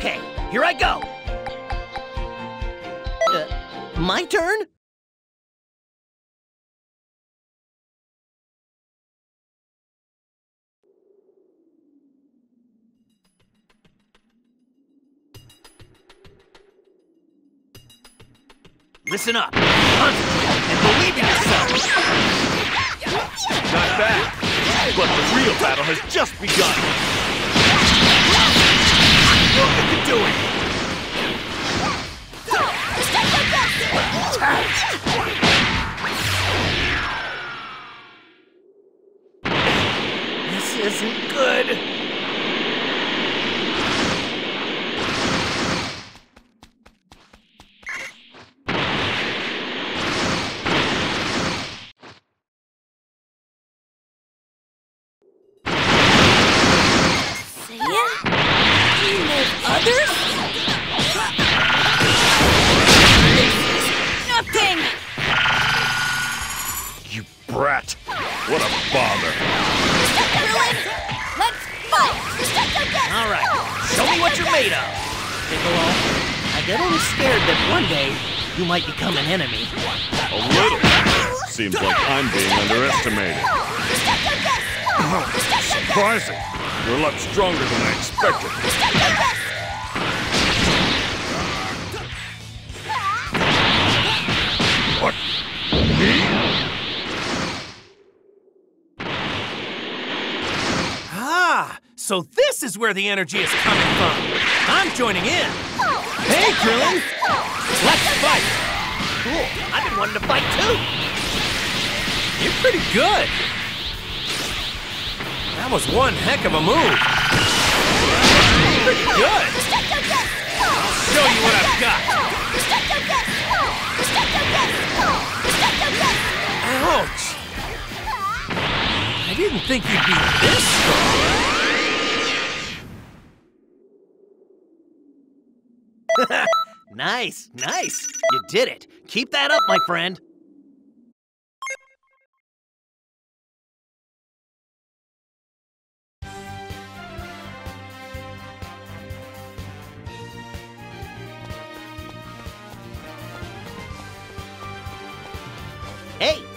Okay, here I go. Uh, my turn? Listen up. Concentrate and believe in yourself. Not bad. But the real battle has just begun. Doing. This isn't good. What a bother. Krillin, let's fight! All right, show me what you're made of. Piccolo, I get a little scared that one day you might become an enemy. A little. Seems like I'm being underestimated. Surprising. You're a lot stronger than I expected. What? Me? So this is where the energy is coming from. I'm joining in. Hey, Krillin! Let's fight! Cool, I've been wanting to fight too. You're pretty good. That was one heck of a move. Pretty good. I'll show you what I've got. Ouch! I didn't think you'd be this strong. Nice, nice. You did it. Keep that up, my friend. Hey!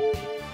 Thank